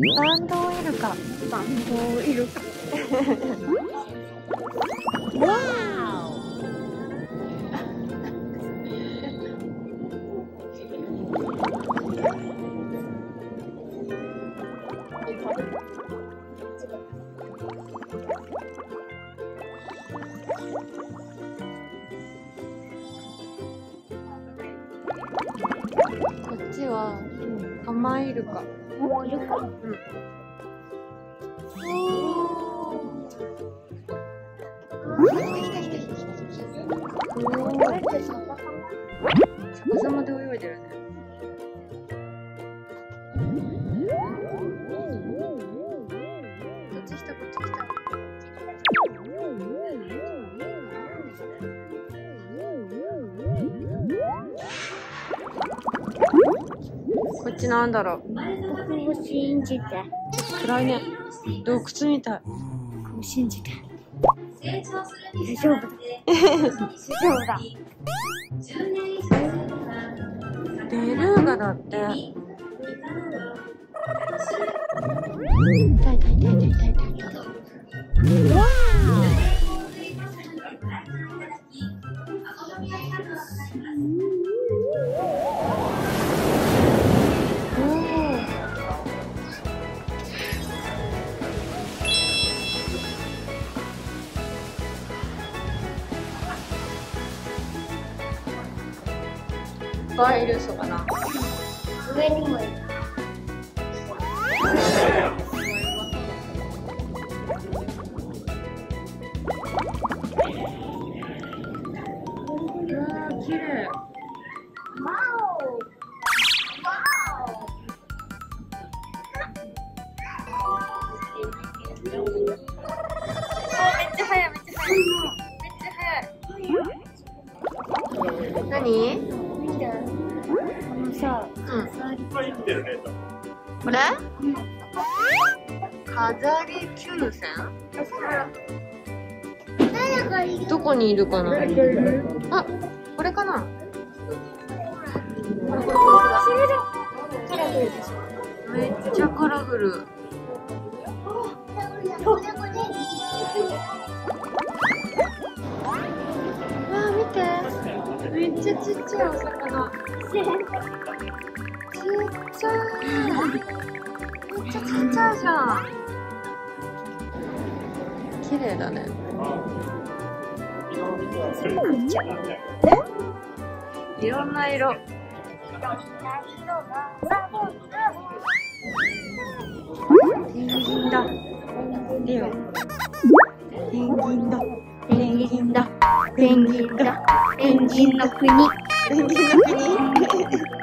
バンドウイルカ。バンドウイルカわおこっちはハマイルカ。おイルカこっちなんだろう。僕を信じて。暗いね。洞窟みたい。僕を信じて。大丈夫だ。大丈夫だ。ベルーガだって。痛い痛い痛い痛い痛いバイルソかな。上にもいるうわー綺麗。わおわめっちゃ早いめっちゃ早いめっちゃ早い何お見てこのさうん飾りこれ飾り球線誰がいる？どこにいるかな？あこれかなめっちゃカラフルっちゃちっちゃい。お魚ちっちゃい。めっちゃちっちゃい。じゃん綺麗だね。いろん。な色ペンギンだレオペンギンだペンギンだ。ペンギンだ。ペンギンの国。ペンギンの国。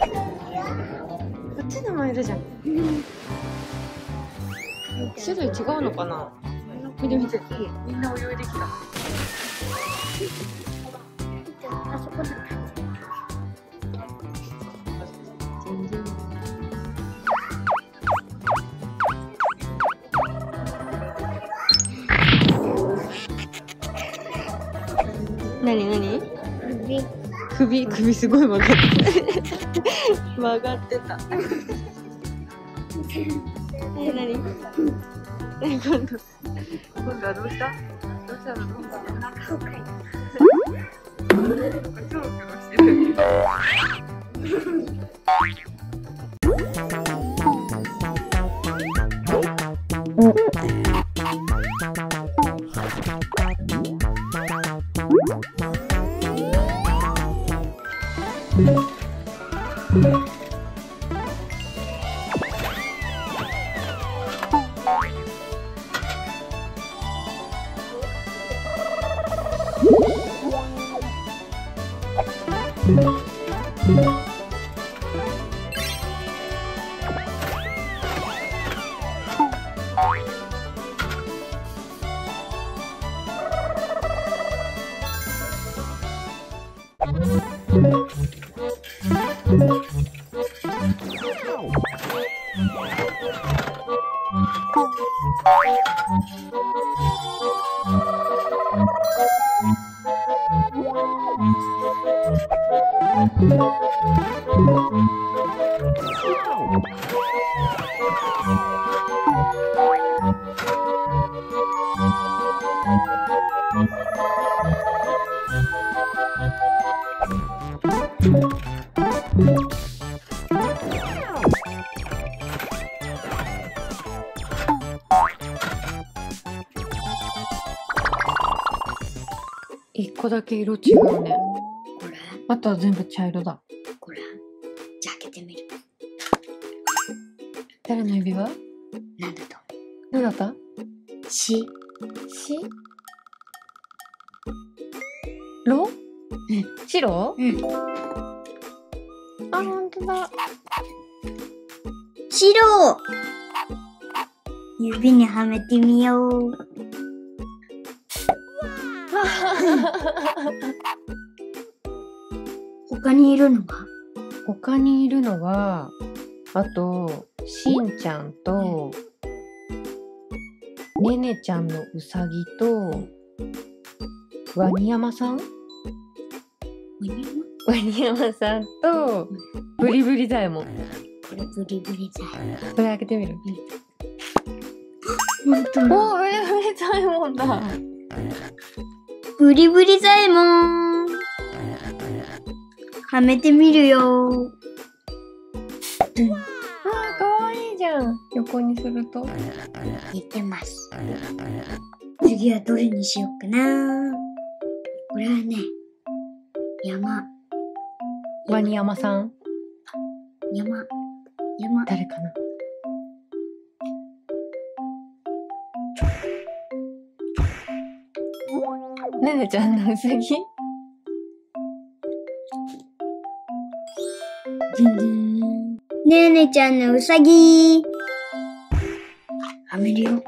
こっちにもいるじゃん。種類違うのかな？見て見て。みんな泳いできた。あそこなになに首。首首すごい曲がってた曲がってた。え何？何今度今度はどうした？どうしたの？どうしたのお腹をかいたキョロキョロしてる 一個だけ色違うね。これ？あとは全部茶色だ。これ？じゃあ開けてみる。誰の指輪？なんだと何だったし、し？ろ？うん。白？うん。あ、ほんとだ。白指にはめてみよう。他にいるのは？他にいるのは、あと、しんちゃんと、ねねちゃんのうさぎと、ワニヤマさん？ワニヤマ？さんと、ブリブリザエモン。これブリブリザイ。それ開けてみる？本当おー、ブリブリザエモンだ。あブリブリザイモン。はめてみるよ。ー、かわいいじゃん。横にすると。似てます。次はどれにしようかな。これはね、山、ワニヤマさん。山、山、誰かなねねちゃんのうさぎ。ねえねちゃんのうさぎ。はめるよ。で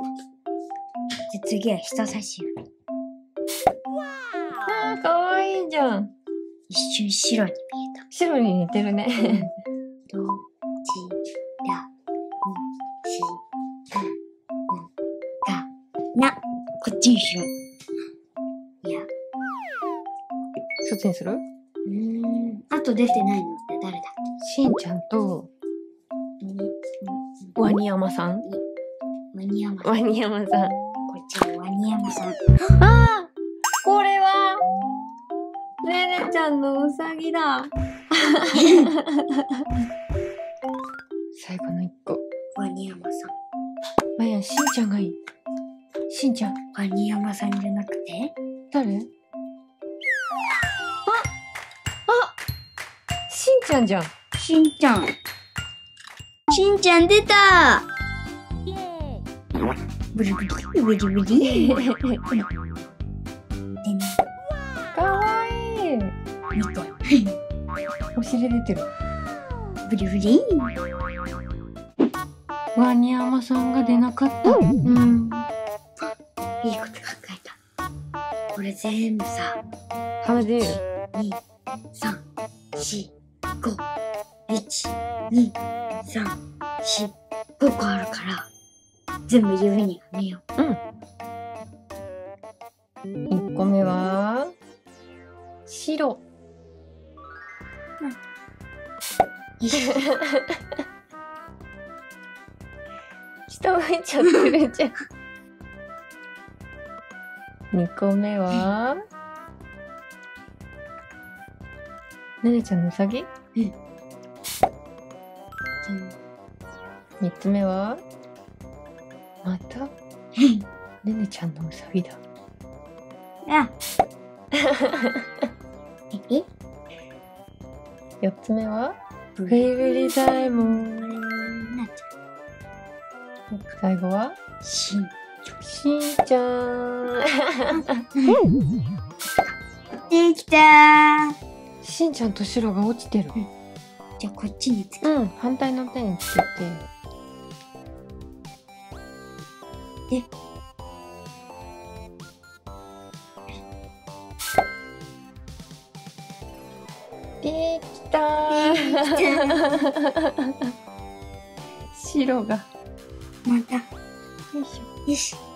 次は人差し指。あー、かわいいじゃん。一瞬白に見えた。白に似てるね。どちらにしかな。こっちにしよう。そっちにする？ーん。あと出てないのって誰だしんちゃんとに、ワニヤマさん？ワニヤマさん。ワニヤマさん。こっちはワニヤマさん。あーこれは、ねねちゃんのうさぎだ。最後の一個。ワニヤマさん。まやん、しんちゃんがいい。しんちゃん。ワニヤマさんじゃなくて？誰？ちゃんじゃん。しんちゃん。しんちゃん出たブリブリ、ブリブリ。でね、かわいい。見て。お尻出てる。ブリブリ。ワニヤマさんが出なかった。うん。いいこと考えた。これ全部さ、はめてみる2、3、4、5、1、2、3、4、5個あるから、全部指にはめようん。1個目は、白。う。下向い ちゃってるじゃん。2個目は、ねねちゃんのうさぎ？うん。3つ目は、また、ねねちゃんのうさぎだ。あ。え？4つ目は、ブブリブリザエモン。なっちゃ最後は、う。しん。しんちゃん。できたー。しんちゃんと白が落ちてる。じゃあこっちにつけうん、反対の手につけて。でできたー 白が。また。よいしょ。よし。